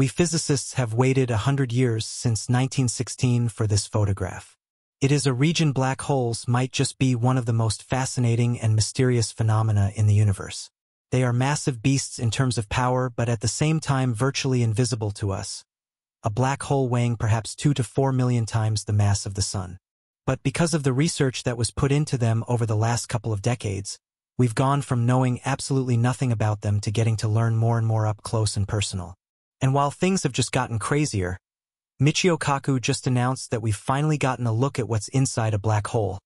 We physicists have waited a hundred years since 1916 for this photograph. It is a region black holes might just be one of the most fascinating and mysterious phenomena in the universe. They are massive beasts in terms of power, but at the same time virtually invisible to us. A black hole weighing perhaps two to four million times the mass of the sun. But because of the research that was put into them over the last couple of decades, we've gone from knowing absolutely nothing about them to getting to learn more and more up close and personal. And while things have just gotten crazier, Michio Kaku just announced that we've finally gotten a look at what's inside a black hole.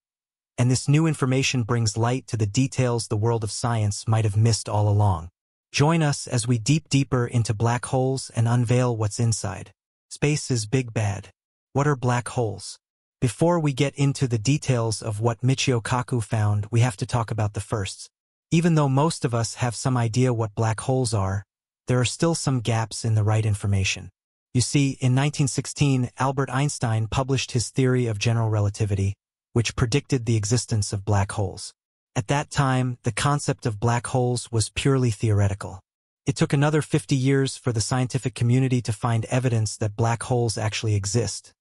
And this new information brings light to the details the world of science might have missed all along. Join us as we deep deeper into black holes and unveil what's inside. Space is big bad. What are black holes? Before we get into the details of what Michio Kaku found, we have to talk about the firsts. Even though most of us have some idea what black holes are, there are still some gaps in the right information. You see, in 1916, Albert Einstein published his theory of general relativity, which predicted the existence of black holes. At that time, the concept of black holes was purely theoretical. It took another 50 years for the scientific community to find evidence that black holes actually exist.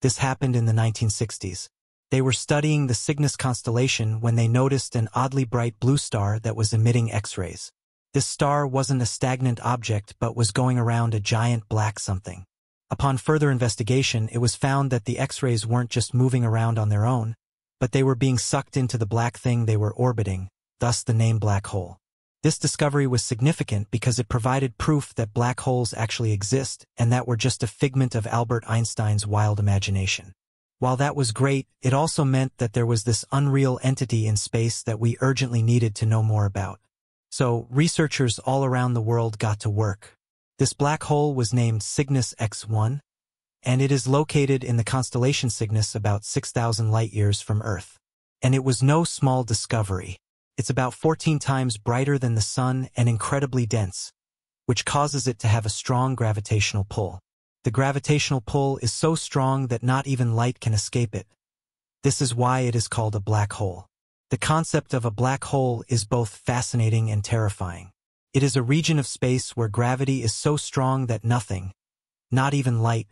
This happened in the 1960s. They were studying the Cygnus constellation when they noticed an oddly bright blue star that was emitting X-rays. This star wasn't a stagnant object but was going around a giant black something. Upon further investigation, it was found that the X-rays weren't just moving around on their own, but they were being sucked into the black thing they were orbiting, thus the name black hole. This discovery was significant because it provided proof that black holes actually exist and that were just a figment of Albert Einstein's wild imagination. While that was great, it also meant that there was this unreal entity in space that we urgently needed to know more about. So researchers all around the world got to work. This black hole was named Cygnus X1, and it is located in the constellation Cygnus about 6,000 light-years from Earth. And it was no small discovery. It's about 14 times brighter than the Sun and incredibly dense, which causes it to have a strong gravitational pull. The gravitational pull is so strong that not even light can escape it. This is why it is called a black hole. The concept of a black hole is both fascinating and terrifying. It is a region of space where gravity is so strong that nothing, not even light,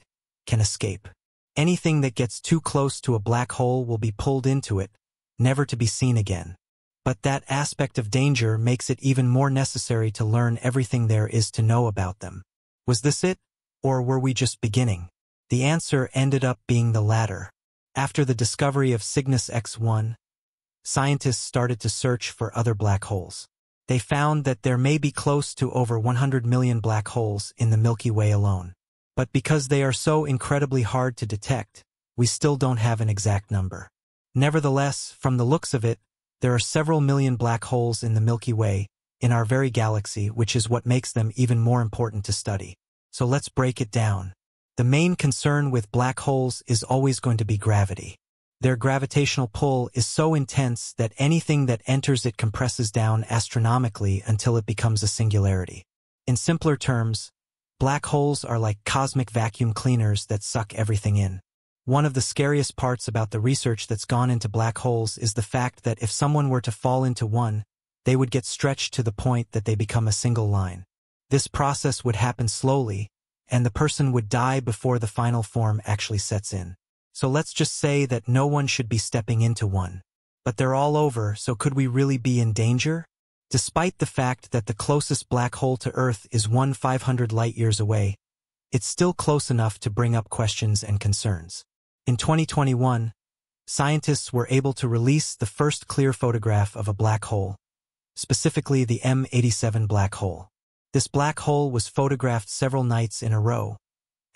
can escape. Anything that gets too close to a black hole will be pulled into it, never to be seen again. But that aspect of danger makes it even more necessary to learn everything there is to know about them. Was this it? Or were we just beginning? The answer ended up being the latter. After the discovery of Cygnus X1, scientists started to search for other black holes. They found that there may be close to over 100 million black holes in the Milky Way alone. But because they are so incredibly hard to detect, we still don't have an exact number. Nevertheless, from the looks of it, there are several million black holes in the Milky Way, in our very galaxy, which is what makes them even more important to study. So let's break it down. The main concern with black holes is always going to be gravity. Their gravitational pull is so intense that anything that enters it compresses down astronomically until it becomes a singularity. In simpler terms, black holes are like cosmic vacuum cleaners that suck everything in. One of the scariest parts about the research that's gone into black holes is the fact that if someone were to fall into one, they would get stretched to the point that they become a single line. This process would happen slowly, and the person would die before the final form actually sets in. So let's just say that no one should be stepping into one. But they're all over, so could we really be in danger? Despite the fact that the closest black hole to Earth is one 500 light-years away, it's still close enough to bring up questions and concerns. In 2021, scientists were able to release the first clear photograph of a black hole, specifically the M87 black hole. This black hole was photographed several nights in a row,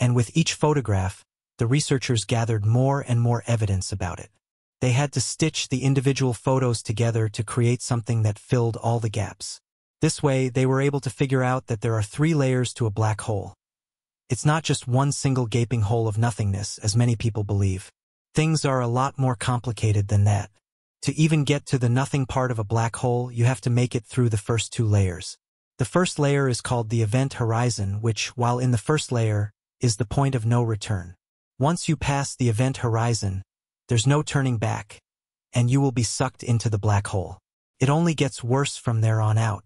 and with each photograph, the researchers gathered more and more evidence about it. They had to stitch the individual photos together to create something that filled all the gaps. This way, they were able to figure out that there are three layers to a black hole. It's not just one single gaping hole of nothingness, as many people believe. Things are a lot more complicated than that. To even get to the nothing part of a black hole, you have to make it through the first two layers. The first layer is called the event horizon, which, while in the first layer, is the point of no return. Once you pass the event horizon, there's no turning back, and you will be sucked into the black hole. It only gets worse from there on out.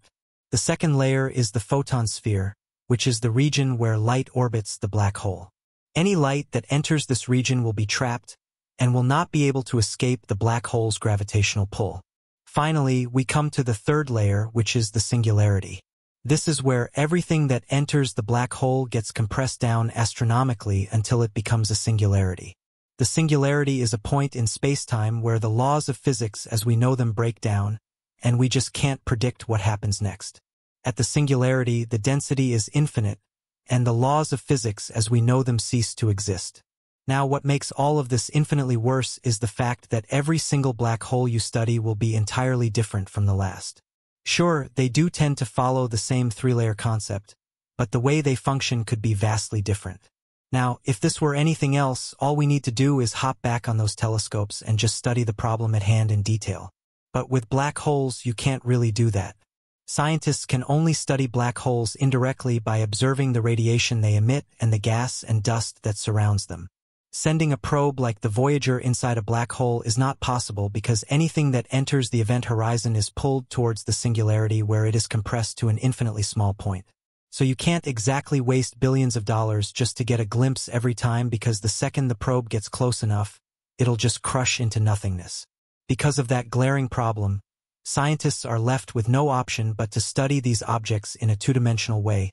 The second layer is the photon sphere, which is the region where light orbits the black hole. Any light that enters this region will be trapped and will not be able to escape the black hole's gravitational pull. Finally, we come to the third layer, which is the singularity. This is where everything that enters the black hole gets compressed down astronomically until it becomes a singularity. The singularity is a point in spacetime where the laws of physics as we know them break down, and we just can't predict what happens next. At the singularity, the density is infinite, and the laws of physics as we know them cease to exist. Now what makes all of this infinitely worse is the fact that every single black hole you study will be entirely different from the last. Sure, they do tend to follow the same three-layer concept, but the way they function could be vastly different. Now, if this were anything else, all we need to do is hop back on those telescopes and just study the problem at hand in detail. But with black holes, you can't really do that. Scientists can only study black holes indirectly by observing the radiation they emit and the gas and dust that surrounds them. Sending a probe like the Voyager inside a black hole is not possible because anything that enters the event horizon is pulled towards the singularity where it is compressed to an infinitely small point. So you can't exactly waste billions of dollars just to get a glimpse every time because the second the probe gets close enough, it'll just crush into nothingness. Because of that glaring problem, scientists are left with no option but to study these objects in a two-dimensional way,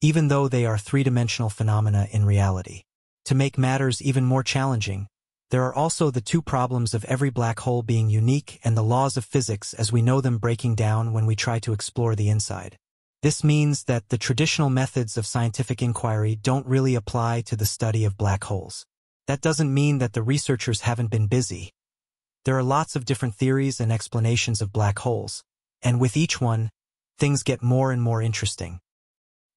even though they are three-dimensional phenomena in reality. To make matters even more challenging, there are also the two problems of every black hole being unique and the laws of physics as we know them breaking down when we try to explore the inside. This means that the traditional methods of scientific inquiry don't really apply to the study of black holes. That doesn't mean that the researchers haven't been busy. There are lots of different theories and explanations of black holes, and with each one, things get more and more interesting.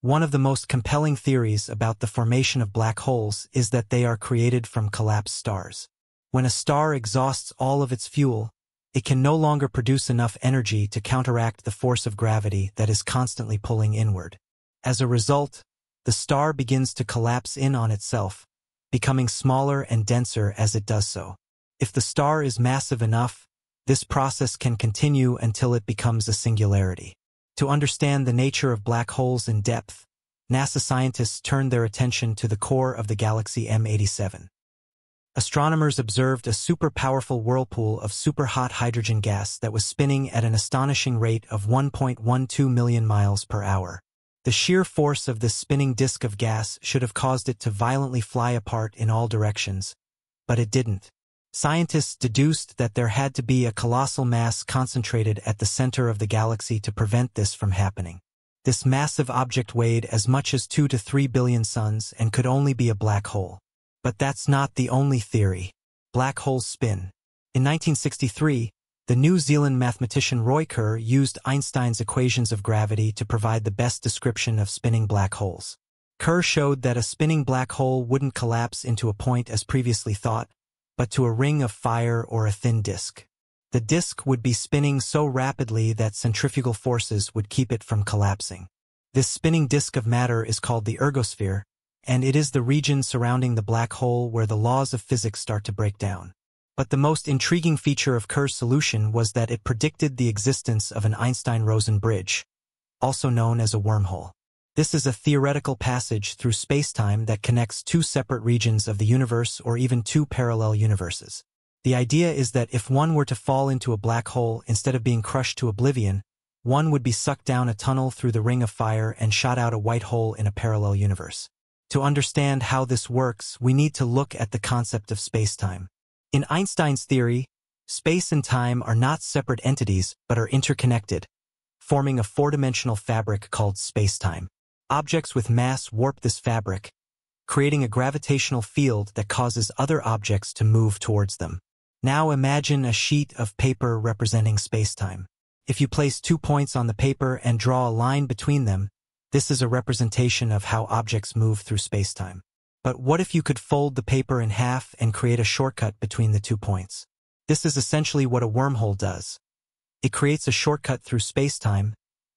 One of the most compelling theories about the formation of black holes is that they are created from collapsed stars. When a star exhausts all of its fuel, it can no longer produce enough energy to counteract the force of gravity that is constantly pulling inward. As a result, the star begins to collapse in on itself, becoming smaller and denser as it does so. If the star is massive enough, this process can continue until it becomes a singularity. To understand the nature of black holes in depth, NASA scientists turned their attention to the core of the galaxy M87. Astronomers observed a super-powerful whirlpool of super-hot hydrogen gas that was spinning at an astonishing rate of 1.12 million miles per hour. The sheer force of this spinning disk of gas should have caused it to violently fly apart in all directions, but it didn't. Scientists deduced that there had to be a colossal mass concentrated at the center of the galaxy to prevent this from happening. This massive object weighed as much as 2 to 3 billion suns and could only be a black hole. But that's not the only theory. Black holes spin. In 1963, the New Zealand mathematician Roy Kerr used Einstein's equations of gravity to provide the best description of spinning black holes. Kerr showed that a spinning black hole wouldn't collapse into a point as previously thought, but to a ring of fire or a thin disk. The disk would be spinning so rapidly that centrifugal forces would keep it from collapsing. This spinning disk of matter is called the ergosphere, and it is the region surrounding the black hole where the laws of physics start to break down. But the most intriguing feature of Kerr's solution was that it predicted the existence of an Einstein-Rosen bridge, also known as a wormhole. This is a theoretical passage through spacetime that connects two separate regions of the universe or even two parallel universes. The idea is that if one were to fall into a black hole instead of being crushed to oblivion, one would be sucked down a tunnel through the ring of fire and shot out a white hole in a parallel universe. To understand how this works, we need to look at the concept of spacetime. In Einstein's theory, space and time are not separate entities, but are interconnected, forming a four-dimensional fabric called spacetime. Objects with mass warp this fabric, creating a gravitational field that causes other objects to move towards them. Now imagine a sheet of paper representing spacetime. If you place two points on the paper and draw a line between them, this is a representation of how objects move through spacetime. But what if you could fold the paper in half and create a shortcut between the two points? This is essentially what a wormhole does. It creates a shortcut through spacetime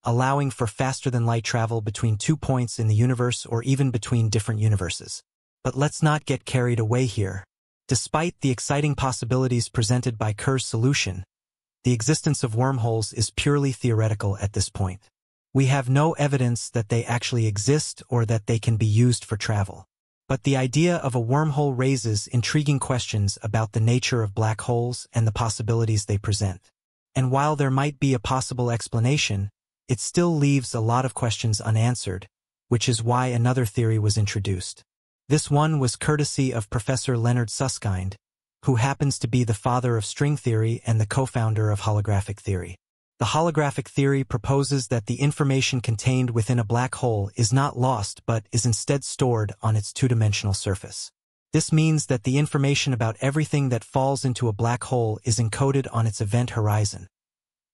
allowing for faster-than-light travel between two points in the universe or even between different universes. But let's not get carried away here. Despite the exciting possibilities presented by Kerr's solution, the existence of wormholes is purely theoretical at this point. We have no evidence that they actually exist or that they can be used for travel. But the idea of a wormhole raises intriguing questions about the nature of black holes and the possibilities they present. And while there might be a possible explanation, it still leaves a lot of questions unanswered, which is why another theory was introduced. This one was courtesy of Professor Leonard Susskind, who happens to be the father of string theory and the co-founder of holographic theory. The holographic theory proposes that the information contained within a black hole is not lost but is instead stored on its two-dimensional surface. This means that the information about everything that falls into a black hole is encoded on its event horizon,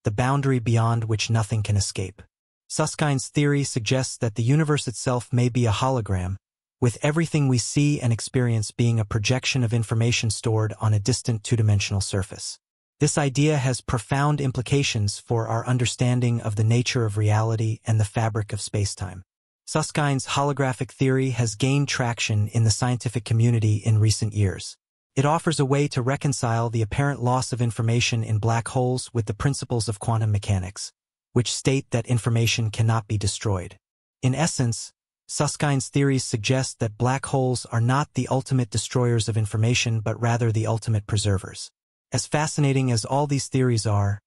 the boundary beyond which nothing can escape. Susskind's theory suggests that the universe itself may be a hologram, with everything we see and experience being a projection of information stored on a distant two-dimensional surface. This idea has profound implications for our understanding of the nature of reality and the fabric of spacetime. Susskind's holographic theory has gained traction in the scientific community in recent years. It offers a way to reconcile the apparent loss of information in black holes with the principles of quantum mechanics, which state that information cannot be destroyed. In essence, Susskind's theories suggest that black holes are not the ultimate destroyers of information but rather the ultimate preservers. As fascinating as all these theories are,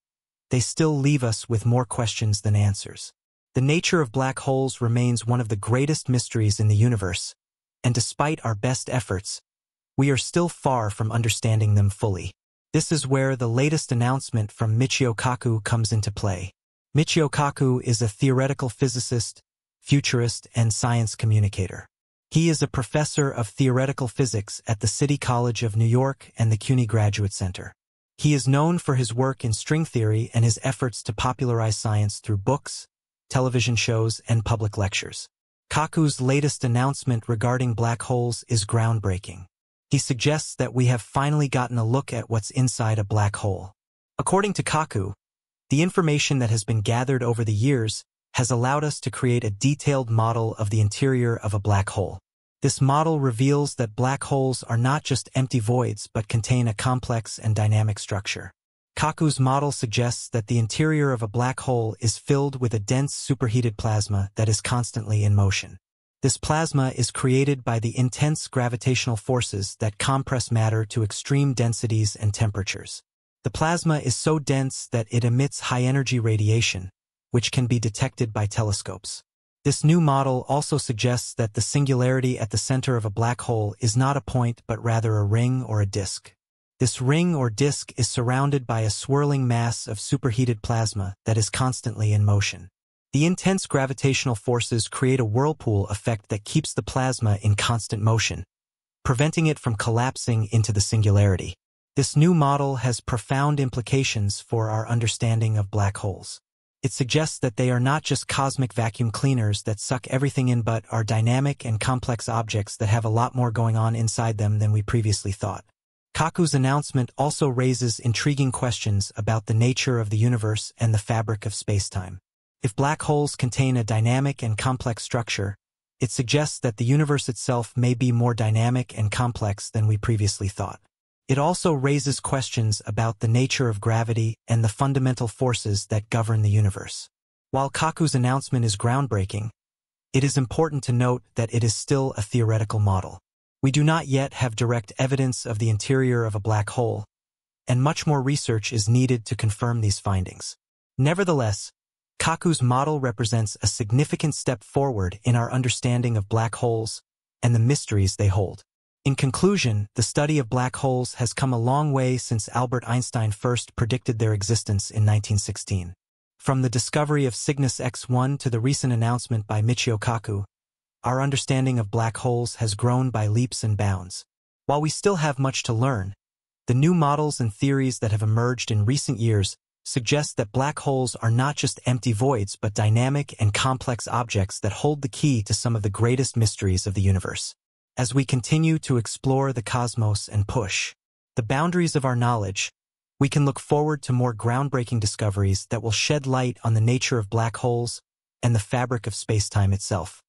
they still leave us with more questions than answers. The nature of black holes remains one of the greatest mysteries in the universe, and despite our best efforts, we are still far from understanding them fully. This is where the latest announcement from Michio Kaku comes into play. Michio Kaku is a theoretical physicist, futurist, and science communicator. He is a professor of theoretical physics at the City College of New York and the CUNY Graduate Center. He is known for his work in string theory and his efforts to popularize science through books, television shows, and public lectures. Kaku's latest announcement regarding black holes is groundbreaking. He suggests that we have finally gotten a look at what's inside a black hole. According to Kaku, the information that has been gathered over the years has allowed us to create a detailed model of the interior of a black hole. This model reveals that black holes are not just empty voids but contain a complex and dynamic structure. Kaku's model suggests that the interior of a black hole is filled with a dense superheated plasma that is constantly in motion. This plasma is created by the intense gravitational forces that compress matter to extreme densities and temperatures. The plasma is so dense that it emits high-energy radiation, which can be detected by telescopes. This new model also suggests that the singularity at the center of a black hole is not a point but rather a ring or a disk. This ring or disk is surrounded by a swirling mass of superheated plasma that is constantly in motion. The intense gravitational forces create a whirlpool effect that keeps the plasma in constant motion, preventing it from collapsing into the singularity. This new model has profound implications for our understanding of black holes. It suggests that they are not just cosmic vacuum cleaners that suck everything in but are dynamic and complex objects that have a lot more going on inside them than we previously thought. Kaku's announcement also raises intriguing questions about the nature of the universe and the fabric of spacetime. If black holes contain a dynamic and complex structure, it suggests that the universe itself may be more dynamic and complex than we previously thought. It also raises questions about the nature of gravity and the fundamental forces that govern the universe. While Kaku's announcement is groundbreaking, it is important to note that it is still a theoretical model. We do not yet have direct evidence of the interior of a black hole, and much more research is needed to confirm these findings. Nevertheless, Kaku's model represents a significant step forward in our understanding of black holes and the mysteries they hold. In conclusion, the study of black holes has come a long way since Albert Einstein first predicted their existence in 1916. From the discovery of Cygnus X1 to the recent announcement by Michio Kaku, our understanding of black holes has grown by leaps and bounds. While we still have much to learn, the new models and theories that have emerged in recent years suggest that black holes are not just empty voids but dynamic and complex objects that hold the key to some of the greatest mysteries of the universe. As we continue to explore the cosmos and push the boundaries of our knowledge, we can look forward to more groundbreaking discoveries that will shed light on the nature of black holes and the fabric of spacetime itself.